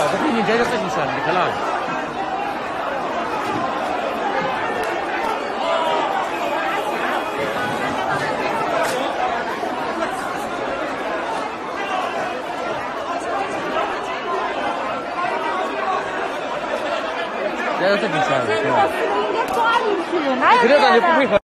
啊，这你这个自己选，你去了。这是你选的，是吧？应该抓进去，哪有这样的？